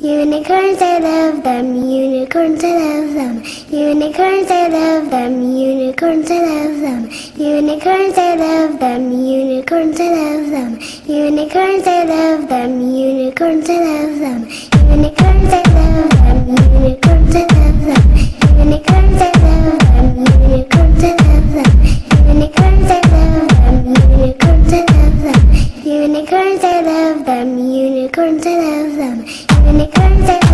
Unicorns, I love them. Unicorns, I love them. Unicorns, I love them. Unicorns, I love them. Unicorns, I love them. Unicorns, I love them. Unicorns, I love them. Unicorns, I love them. Unicorns, Unicorns, I love them. Unicorns, I love them. Unicorns, I